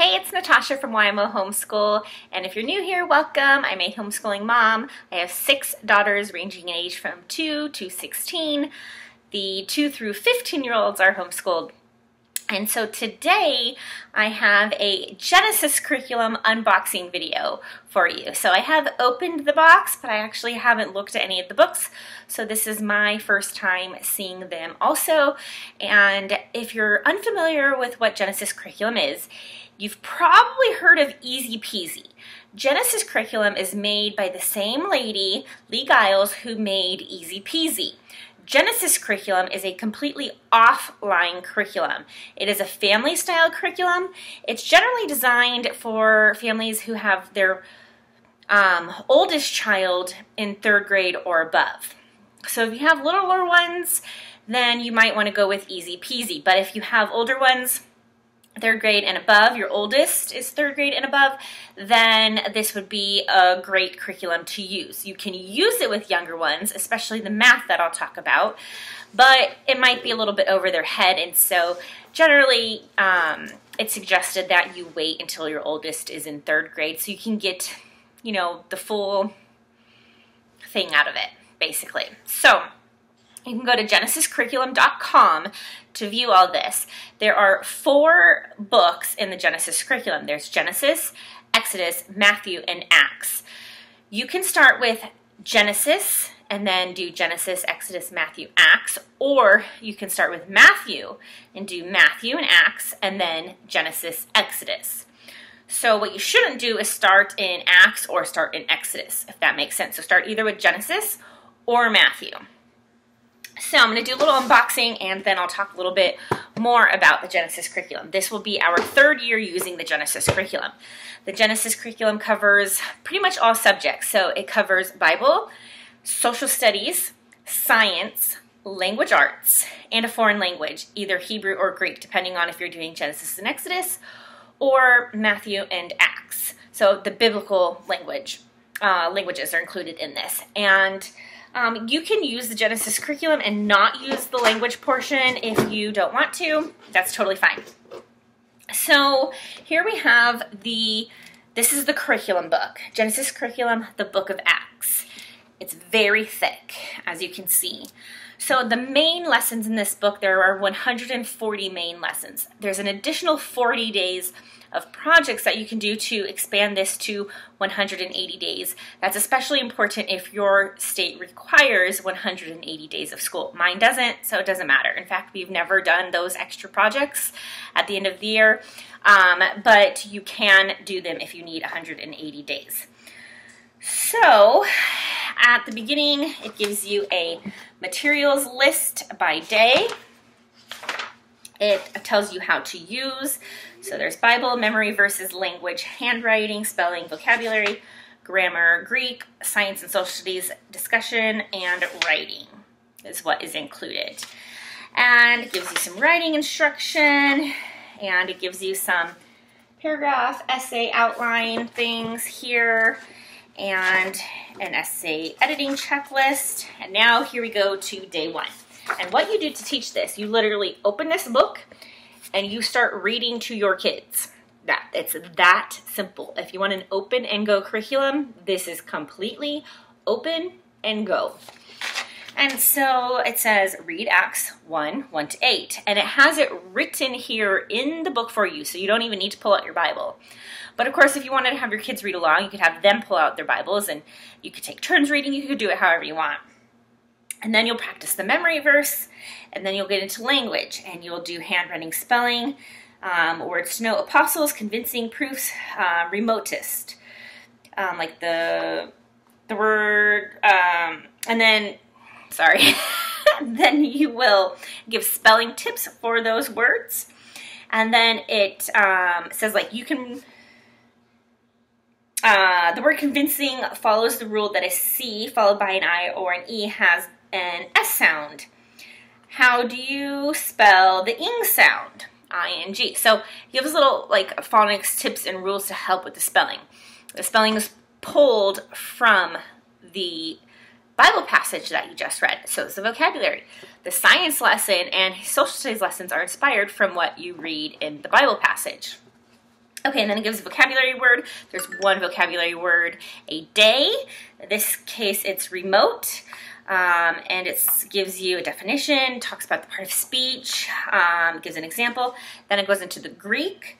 Hey, it's Natasha from YMO Homeschool, and if you're new here, welcome. I'm a homeschooling mom. I have six daughters ranging in age from 2 to 16. The 2 through 15 year olds are homeschooled and so today I have a Genesis curriculum unboxing video for you. So I have opened the box, but I actually haven't looked at any of the books. So this is my first time seeing them also. And if you're unfamiliar with what Genesis curriculum is, you've probably heard of Easy Peasy. Genesis curriculum is made by the same lady, Lee Giles, who made Easy Peasy. Genesis curriculum is a completely offline curriculum. It is a family style curriculum. It's generally designed for families who have their um, oldest child in third grade or above. So if you have littler ones, then you might want to go with easy peasy. But if you have older ones, third grade and above, your oldest is third grade and above, then this would be a great curriculum to use. You can use it with younger ones, especially the math that I'll talk about, but it might be a little bit over their head, and so generally um, it's suggested that you wait until your oldest is in third grade so you can get, you know, the full thing out of it, basically. So, you can go to genesiscurriculum.com to view all this. There are four books in the Genesis curriculum. There's Genesis, Exodus, Matthew, and Acts. You can start with Genesis and then do Genesis, Exodus, Matthew, Acts, or you can start with Matthew and do Matthew and Acts and then Genesis, Exodus. So what you shouldn't do is start in Acts or start in Exodus, if that makes sense. So start either with Genesis or Matthew. So I'm going to do a little unboxing and then I'll talk a little bit more about the Genesis curriculum. This will be our third year using the Genesis curriculum. The Genesis curriculum covers pretty much all subjects. So it covers Bible, social studies, science, language arts, and a foreign language, either Hebrew or Greek, depending on if you're doing Genesis and Exodus or Matthew and Acts. So the biblical language uh, languages are included in this. And um, you can use the Genesis curriculum and not use the language portion if you don't want to. That's totally fine. So here we have the, this is the curriculum book, Genesis curriculum, the book of Acts. It's very thick, as you can see. So the main lessons in this book, there are 140 main lessons. There's an additional 40 days of projects that you can do to expand this to 180 days. That's especially important if your state requires 180 days of school. Mine doesn't, so it doesn't matter. In fact, we've never done those extra projects at the end of the year, um, but you can do them if you need 180 days. So, at the beginning, it gives you a materials list by day. It tells you how to use. So there's Bible, memory versus language, handwriting, spelling, vocabulary, grammar, Greek, science and social studies, discussion, and writing is what is included. And it gives you some writing instruction, and it gives you some paragraph, essay outline things here, and an essay editing checklist. And now here we go to day one. And what you do to teach this, you literally open this book and you start reading to your kids. That it's that simple. If you want an open and go curriculum, this is completely open and go. And so it says read Acts 1, 1 to 8. And it has it written here in the book for you, so you don't even need to pull out your Bible. But of course, if you wanted to have your kids read along, you could have them pull out their Bibles and you could take turns reading. You could do it however you want. And then you'll practice the memory verse, and then you'll get into language, and you'll do handwriting spelling, um, words to know, apostles, convincing proofs, uh, remotest, um, like the the word, um, and then, sorry, then you will give spelling tips for those words, and then it um, says like you can. Uh, the word convincing follows the rule that a C followed by an I or an E has an S sound. How do you spell the ing sound? I-N-G. So he gives little like phonics tips and rules to help with the spelling. The spelling is pulled from the Bible passage that you just read. So it's the vocabulary. The science lesson and social studies lessons are inspired from what you read in the Bible passage. Okay, and then it gives a vocabulary word. There's one vocabulary word a day. In this case, it's remote. Um, and it gives you a definition, talks about the part of speech, um, gives an example. Then it goes into the Greek.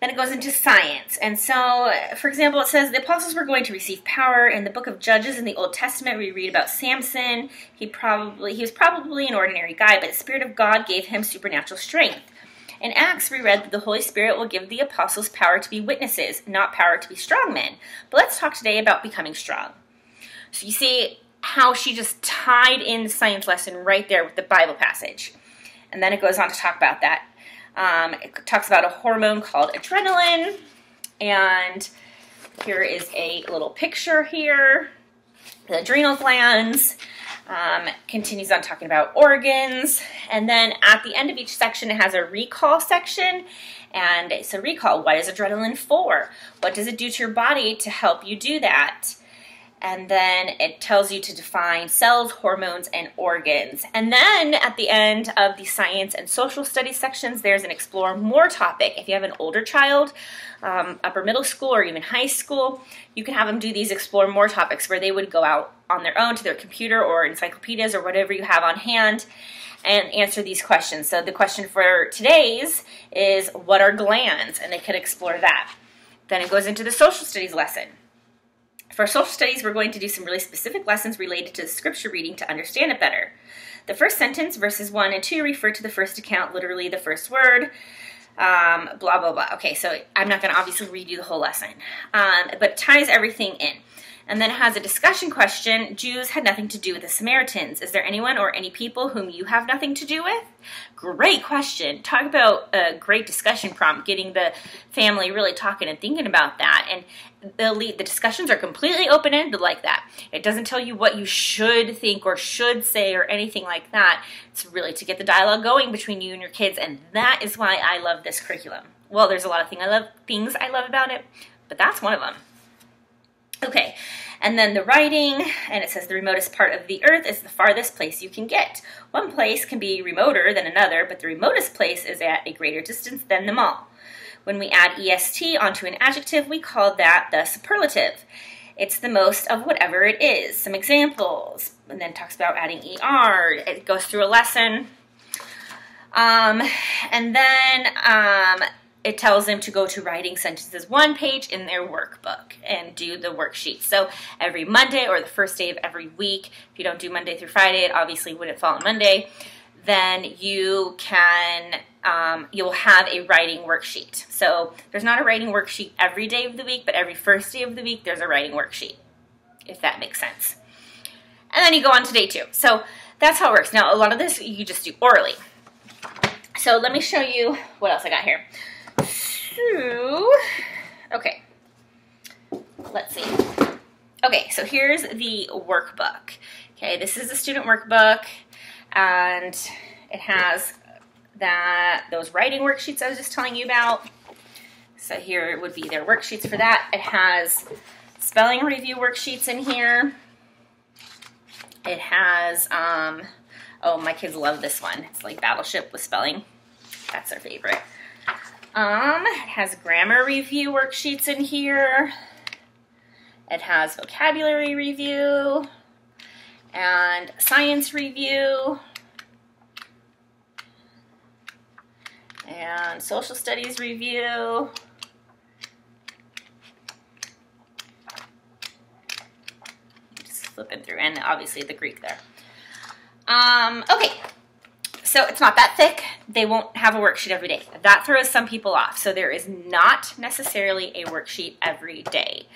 Then it goes into science. And so, for example, it says the apostles were going to receive power. In the book of Judges in the Old Testament, we read about Samson. He probably he was probably an ordinary guy, but the Spirit of God gave him supernatural strength. In Acts, we read that the Holy Spirit will give the apostles power to be witnesses, not power to be strong men. But let's talk today about becoming strong. So you see how she just tied in the science lesson right there with the Bible passage. And then it goes on to talk about that. Um, it talks about a hormone called adrenaline. And here is a little picture here. The adrenal glands. Um, continues on talking about organs. And then at the end of each section, it has a recall section. And it's a recall. What is adrenaline for? What does it do to your body to help you do that? And then it tells you to define cells, hormones, and organs. And then at the end of the science and social studies sections, there's an explore more topic. If you have an older child, um, upper middle school or even high school, you can have them do these explore more topics where they would go out on their own to their computer or encyclopedias or whatever you have on hand and answer these questions. So the question for today's is what are glands? And they could explore that. Then it goes into the social studies lesson. For social studies, we're going to do some really specific lessons related to the scripture reading to understand it better. The first sentence, verses 1 and 2, refer to the first account, literally the first word, um, blah, blah, blah. Okay, so I'm not going to obviously read you the whole lesson, um, but ties everything in. And then it has a discussion question. Jews had nothing to do with the Samaritans. Is there anyone or any people whom you have nothing to do with? Great question. Talk about a great discussion prompt, getting the family really talking and thinking about that. And the, the discussions are completely open-ended like that. It doesn't tell you what you should think or should say or anything like that. It's really to get the dialogue going between you and your kids, and that is why I love this curriculum. Well, there's a lot of thing I love, things I love about it, but that's one of them. Okay, and then the writing, and it says the remotest part of the earth is the farthest place you can get. One place can be remoter than another, but the remotest place is at a greater distance than them all. When we add est onto an adjective, we call that the superlative. It's the most of whatever it is. Some examples, and then talks about adding er. It goes through a lesson. Um, and then um, it tells them to go to writing sentences one page in their workbook and do the worksheet. So every Monday or the first day of every week, if you don't do Monday through Friday, it obviously wouldn't fall on Monday, then you can, um, you'll have a writing worksheet. So there's not a writing worksheet every day of the week, but every first day of the week, there's a writing worksheet, if that makes sense. And then you go on to day two. So that's how it works. Now, a lot of this you just do orally. So let me show you what else I got here to, okay, let's see. Okay, so here's the workbook. Okay, this is the student workbook, and it has that those writing worksheets I was just telling you about. So here would be their worksheets for that. It has spelling review worksheets in here. It has, um, oh, my kids love this one. It's like Battleship with spelling. That's their favorite. Um, it has grammar review worksheets in here. It has vocabulary review and science review and social studies review. Just flipping through, and obviously the Greek there. Um, okay, so it's not that thick. They won't have a worksheet every day. That throws some people off. So there is not necessarily a worksheet every day.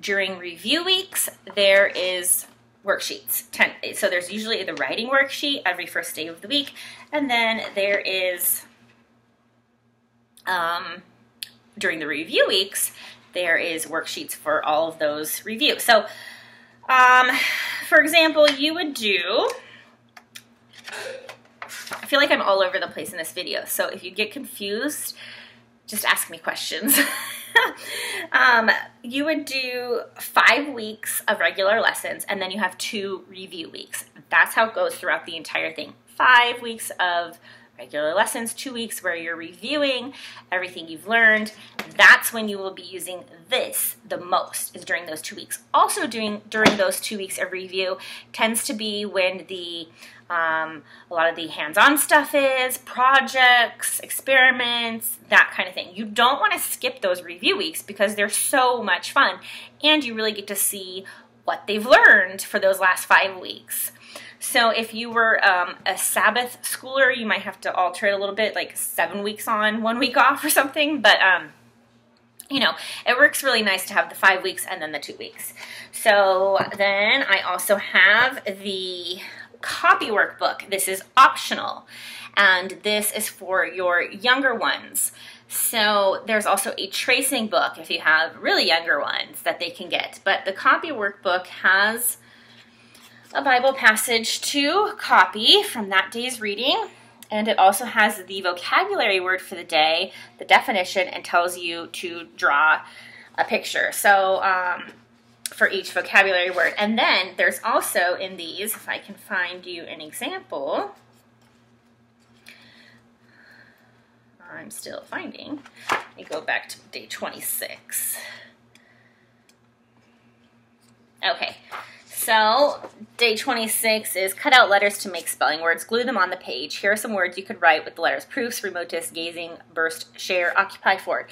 During review weeks, there is worksheets. Ten, so there's usually the writing worksheet every first day of the week, and then there is um, during the review weeks, there is worksheets for all of those reviews. So, um, for example, you would do I feel like I'm all over the place in this video, so if you get confused, just ask me questions. um, you would do five weeks of regular lessons, and then you have two review weeks. That's how it goes throughout the entire thing. Five weeks of regular lessons, two weeks where you're reviewing everything you've learned. That's when you will be using this the most is during those two weeks. Also doing during those two weeks of review tends to be when the um, a lot of the hands-on stuff is, projects, experiments, that kind of thing. You don't want to skip those review weeks because they're so much fun and you really get to see what they've learned for those last five weeks. So if you were um, a Sabbath schooler, you might have to alter it a little bit, like seven weeks on, one week off or something. But, um, you know, it works really nice to have the five weeks and then the two weeks. So then I also have the copy workbook. This is optional. And this is for your younger ones. So there's also a tracing book if you have really younger ones that they can get. But the copy workbook has a Bible passage to copy from that day's reading. And it also has the vocabulary word for the day, the definition, and tells you to draw a picture. So um, for each vocabulary word. And then there's also in these, if I can find you an example, I'm still finding. Let me go back to day 26. Okay, so day 26 is cut out letters to make spelling words, glue them on the page. Here are some words you could write with the letters proofs, remotus, gazing, burst, share, occupy, forward.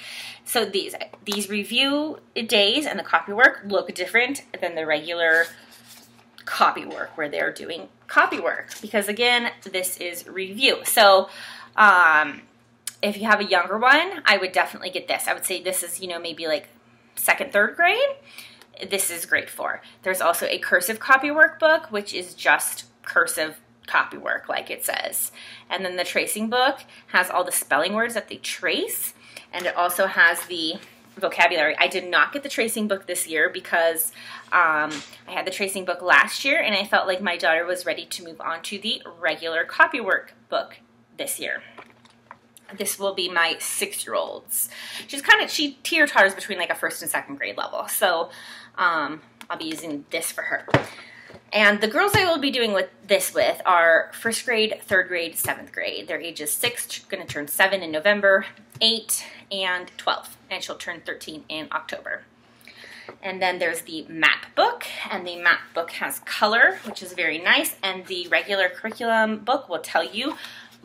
So these, these review days and the copy work look different than the regular copy work where they're doing copy work because again, this is review. So um, if you have a younger one, I would definitely get this. I would say this is, you know, maybe like second, third grade this is great for. There's also a cursive copy workbook, which is just cursive copy work, like it says. And then the tracing book has all the spelling words that they trace, and it also has the vocabulary. I did not get the tracing book this year because um, I had the tracing book last year, and I felt like my daughter was ready to move on to the regular copy work book this year. This will be my six-year-old's. She's kind of, she teeter-totters between like a first and second grade level. So um, I'll be using this for her. And the girls I will be doing with this with are first grade, third grade, seventh grade. Their ages six, going to turn seven in November, eight, and 12. And she'll turn 13 in October. And then there's the map book, and the map book has color, which is very nice. And the regular curriculum book will tell you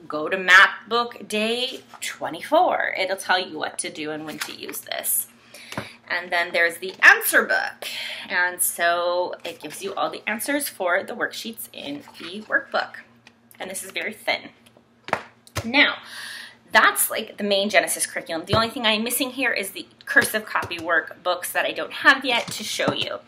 go to map book day 24. It'll tell you what to do and when to use this. And then there's the answer book. And so it gives you all the answers for the worksheets in the workbook. And this is very thin. Now, that's like the main Genesis curriculum. The only thing I'm missing here is the cursive copy work books that I don't have yet to show you.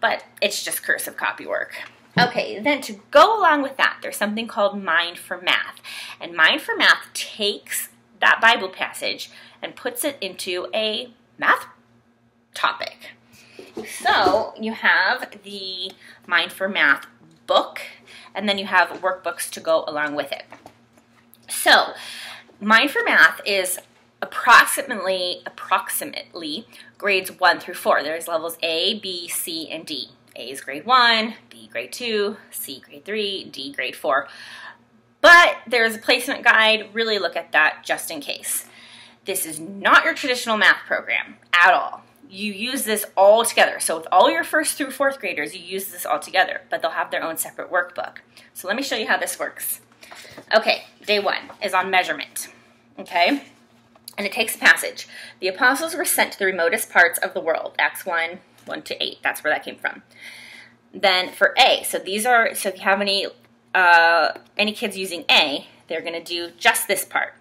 But it's just cursive copy work. Okay, then to go along with that, there's something called Mind for Math. And Mind for Math takes that Bible passage and puts it into a math topic. So you have the Mind for Math book, and then you have workbooks to go along with it. So Mind for Math is approximately approximately grades 1 through 4. There's levels A, B, C, and D. A is grade 1, B grade 2, C grade 3, D grade 4. But there's a placement guide. Really look at that just in case. This is not your traditional math program at all you use this all together. So with all your first through fourth graders, you use this all together, but they'll have their own separate workbook. So let me show you how this works. Okay, day one is on measurement, okay? And it takes a passage. The apostles were sent to the remotest parts of the world, Acts 1, 1 to 8, that's where that came from. Then for A, so these are, so if you have any, uh, any kids using A, they're gonna do just this part.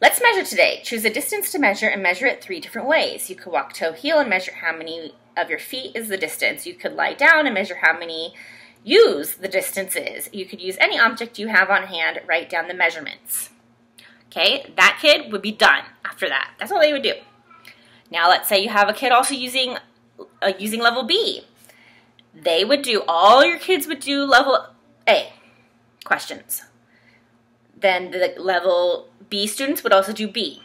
Let's measure today. Choose a distance to measure and measure it three different ways. You could walk toe heel and measure how many of your feet is the distance. You could lie down and measure how many use the distance is. You could use any object you have on hand, write down the measurements. Okay, that kid would be done after that. That's all they would do. Now let's say you have a kid also using uh, using level B. They would do, all your kids would do level A questions. Then the level B students would also do B.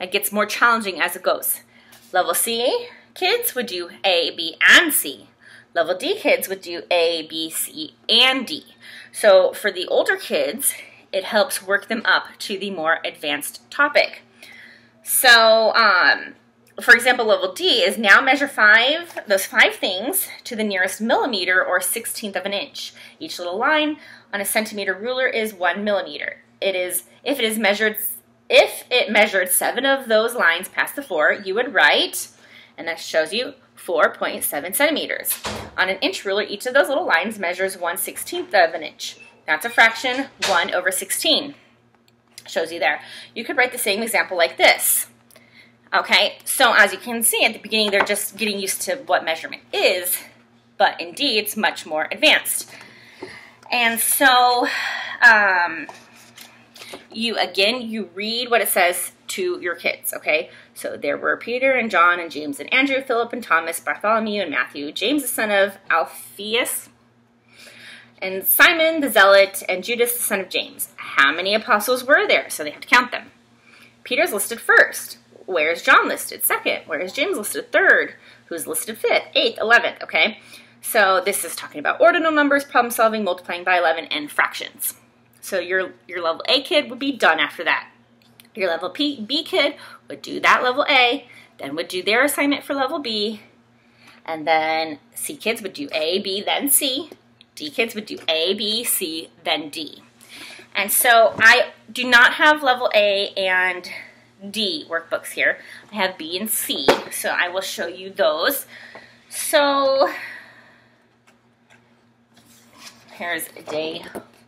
It gets more challenging as it goes. Level C kids would do A, B, and C. Level D kids would do A, B, C, and D. So for the older kids, it helps work them up to the more advanced topic. So, um, for example, level D is now measure five, those five things to the nearest millimeter or 16th of an inch. Each little line on a centimeter ruler is one millimeter. It is, if it is measured, if it measured seven of those lines past the four, you would write, and that shows you 4.7 centimeters. On an inch ruler, each of those little lines measures 1 16th of an inch. That's a fraction, 1 over 16. Shows you there. You could write the same example like this. Okay, so as you can see at the beginning, they're just getting used to what measurement is, but indeed, it's much more advanced. And so, um, you again, you read what it says to your kids, okay? So there were Peter and John and James and Andrew, Philip and Thomas, Bartholomew and Matthew, James the son of Alphaeus, and Simon the Zealot, and Judas the son of James. How many apostles were there? So they have to count them. Peter's listed first. Where's John listed? Second. Where's James listed? Third. Who's listed fifth? Eighth, eleventh, okay? So this is talking about ordinal numbers, problem solving, multiplying by 11, and fractions. So your, your level A kid would be done after that. Your level P, B kid would do that level A, then would do their assignment for level B, and then C kids would do A, B, then C. D kids would do A, B, C, then D. And so I do not have level A and D workbooks here. I have B and C, so I will show you those. So here's day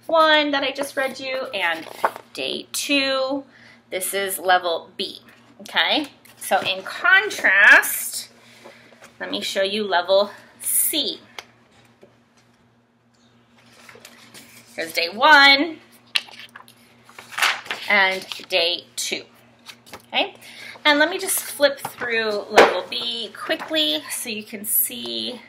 one that I just read you and day two. This is level B, okay? So in contrast, let me show you level C. Here's day one and day two, okay? And let me just flip through level B quickly so you can see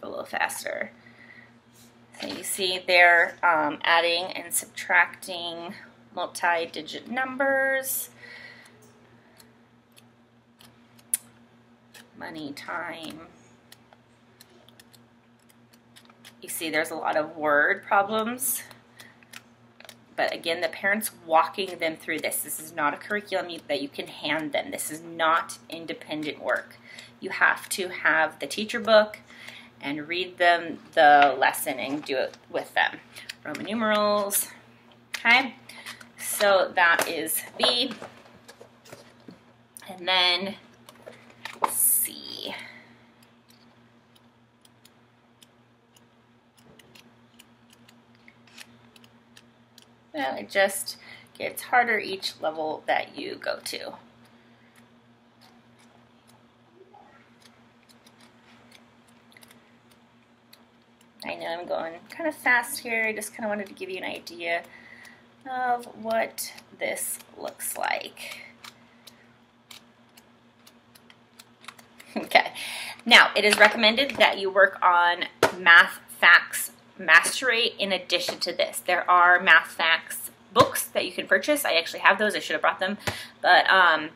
go a little faster. So you see they're um, adding and subtracting multi-digit numbers. Money, time. You see there's a lot of word problems. But again, the parents walking them through this. This is not a curriculum that you can hand them. This is not independent work. You have to have the teacher book, and read them the lesson and do it with them. Roman numerals, okay? So that is B. And then C. Well, it just gets harder each level that you go to. I know I'm going kind of fast here. I just kind of wanted to give you an idea of what this looks like. Okay, now it is recommended that you work on math facts mastery in addition to this. There are math facts books that you can purchase. I actually have those. I should have brought them. But, um,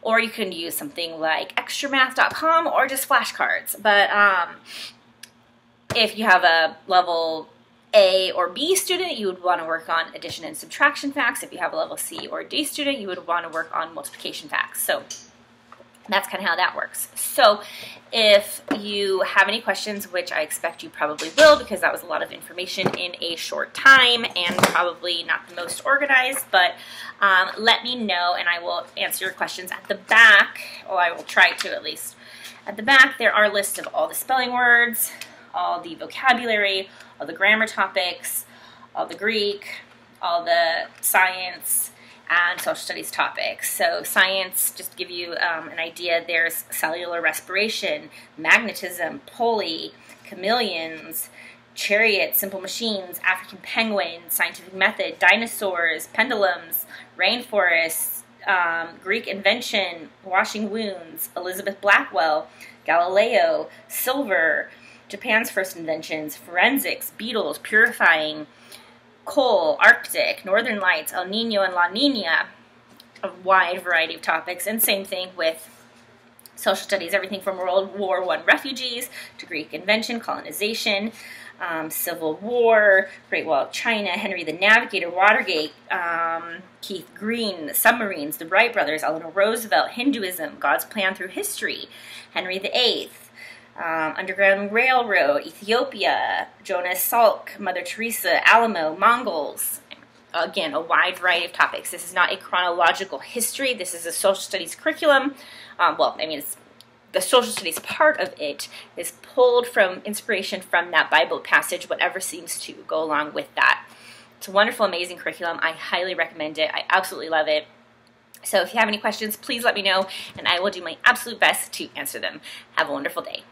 or you can use something like extramath.com or just flashcards. But, um, if you have a level A or B student, you would want to work on addition and subtraction facts. If you have a level C or D student, you would want to work on multiplication facts. So that's kind of how that works. So if you have any questions, which I expect you probably will because that was a lot of information in a short time and probably not the most organized, but um, let me know and I will answer your questions at the back, or I will try to at least. At the back, there are lists of all the spelling words, all the vocabulary, all the grammar topics, all the Greek, all the science, and social studies topics. So science, just to give you um, an idea, there's cellular respiration, magnetism, pulley, chameleons, chariots, simple machines, African penguins, scientific method, dinosaurs, pendulums, rainforests, um, Greek invention, washing wounds, Elizabeth Blackwell, Galileo, silver, Japan's first inventions, forensics, beetles, purifying, coal, Arctic, northern lights, El Nino and La Nina, a wide variety of topics, and same thing with Social studies, everything from World War I refugees to Greek invention, colonization, um, Civil War, Great Wall of China, Henry the Navigator, Watergate, um, Keith Green, the submarines, the Wright brothers, Eleanor Roosevelt, Hinduism, God's plan through history, Henry VIII, um, Underground Railroad, Ethiopia, Jonas Salk, Mother Teresa, Alamo, Mongols. Again, a wide variety of topics. This is not a chronological history. This is a social studies curriculum. Um, well, I mean, the social studies part of it is pulled from inspiration from that Bible passage, whatever seems to go along with that. It's a wonderful, amazing curriculum. I highly recommend it. I absolutely love it. So if you have any questions, please let me know, and I will do my absolute best to answer them. Have a wonderful day.